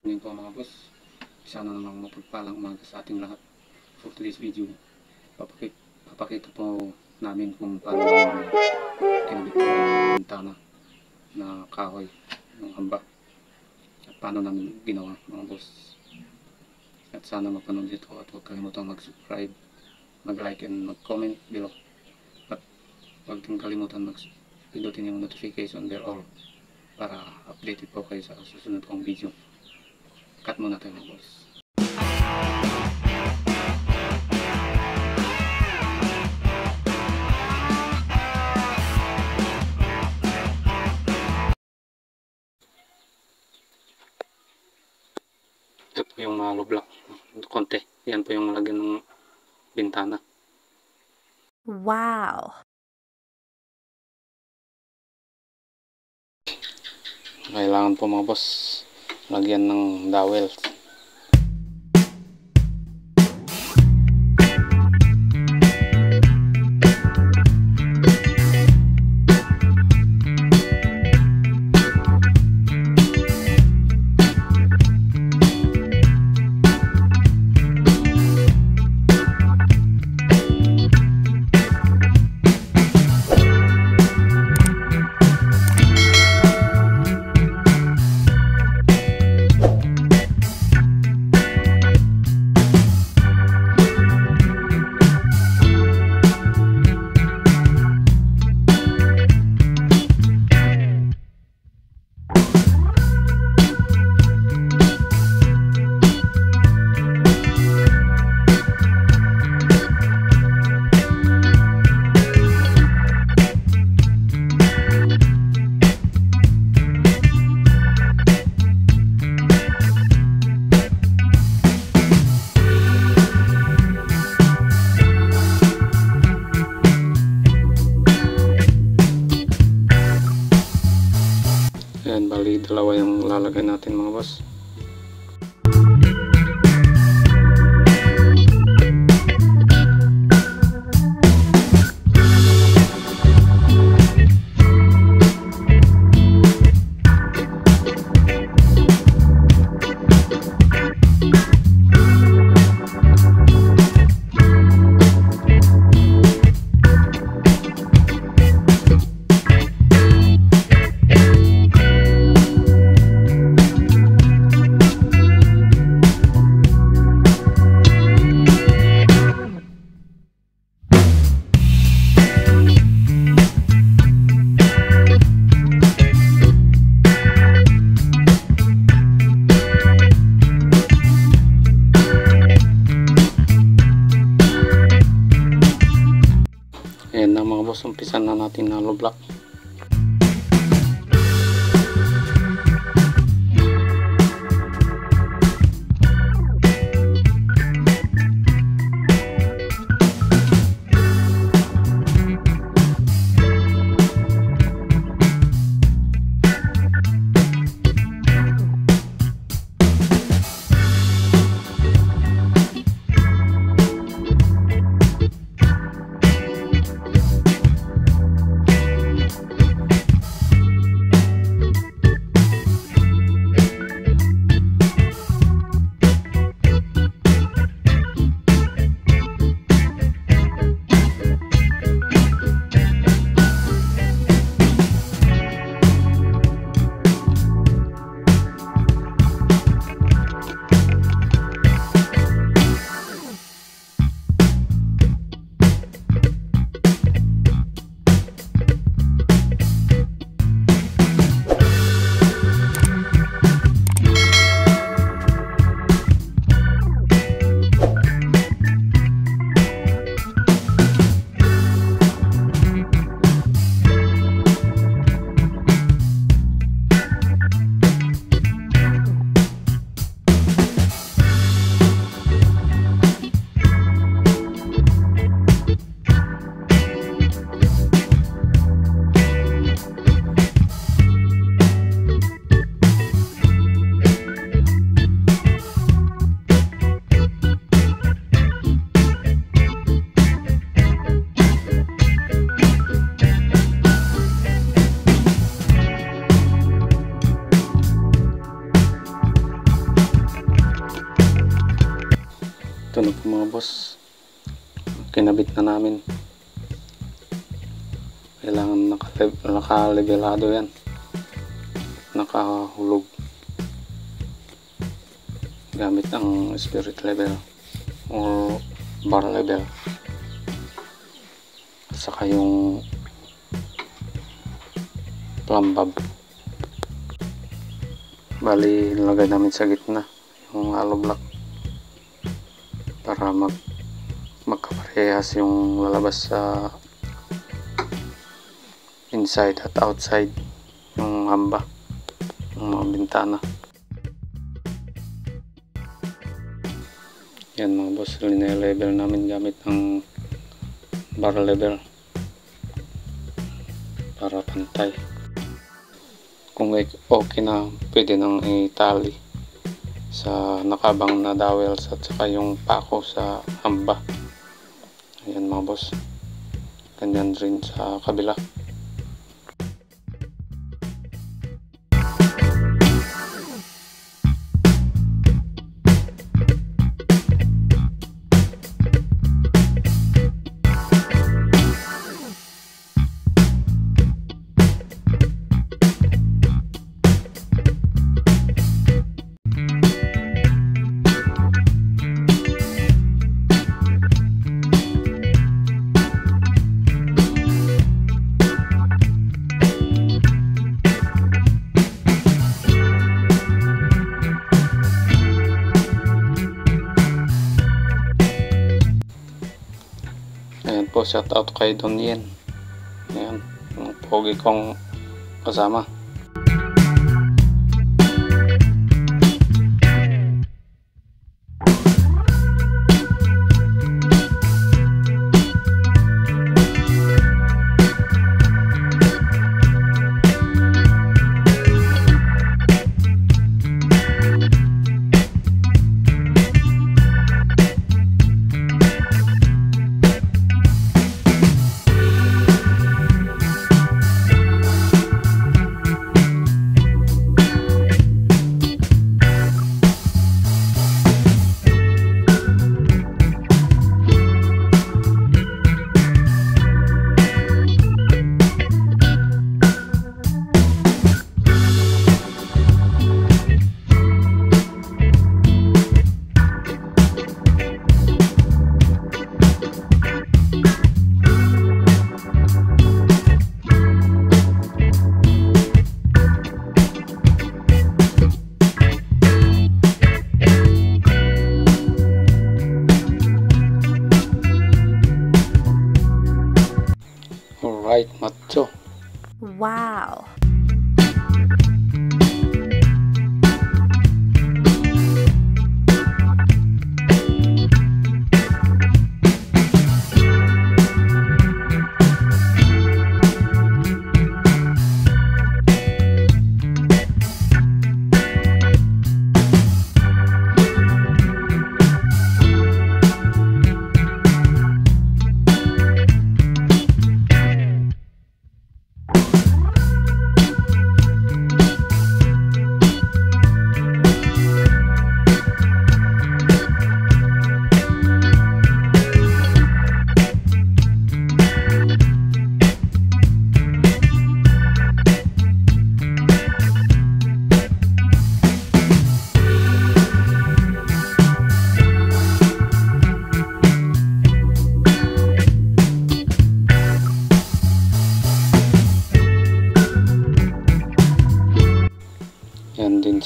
Ngayon po mga boss, sana namang mapagpalang umaga sa ating lahat. For today's video, papakita, papakita po namin kung paano kinabit po yung bintana na kahoy ng hamba. At paano namin ginawa mga boss. At sana mapanood dito at huwag kalimutang mag-subscribe, mag-like and mag-comment below. At huwag din kalimutan mag-pindutin yung notification bell all para updated po kayo sa susunod kong video. Cut muna tayo mga boss. Ito po yung mga block. Konti. Yan po yung lagyan ng bintana. Wow. Kailangan po mga boss lagyan ng dowels. Ayan, bali dalawa yung lalagay natin mga boss. Kinabit na namin. Kailangan naka- naka-levelado yan. Nakahulog. Gamit ang spirit level or bar level. At saka yung plumb bob. Bali, nilagay namin sa gitna yung hollow block para mag magkaparehas yung lalabas sa inside at outside yung hamba yung mga bintana. Yan mga boss level namin gamit ng bar level para pantay. Kung okay na pwede nang itali sa nakabang na dowels at saka yung pako sa hamba ayan mga boss. Ganyan rin sa kabila Po, shout out kay Don Yen. Ayan, pogi kong kasama. Wow.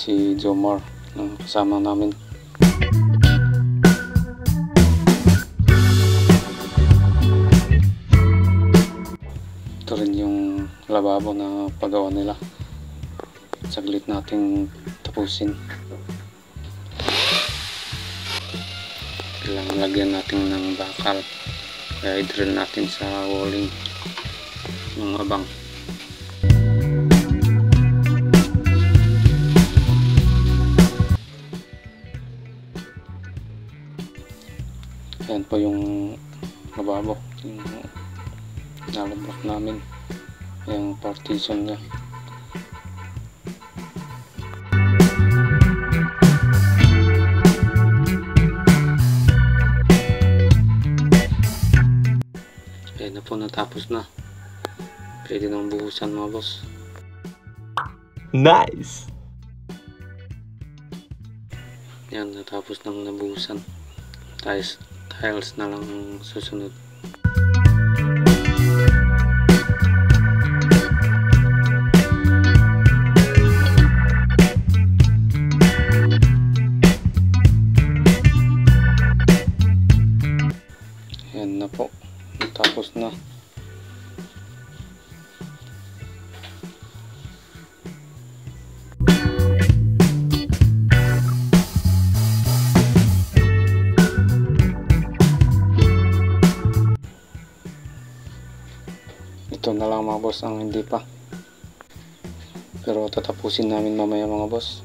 Si Jomar na kasama namin. Ito rin yung lababo na pagawa nila. Saglit nating tapusin. Kailangan lagyan natin ng bakal. Kaya i-drill natin sa walling ng abang. Ayan po yung kababok. Yung nalablock namin. Yung partition niya. Ayan na po natapos na. Pwede nang buhusan mga boss. Nice! Yan, natapos nang nabuhusan. Guys, tiles na lang ang susunod. Yan na po. Natapos na. Boss ang hindi pa. Pero tatapusin namin mamaya mga boss.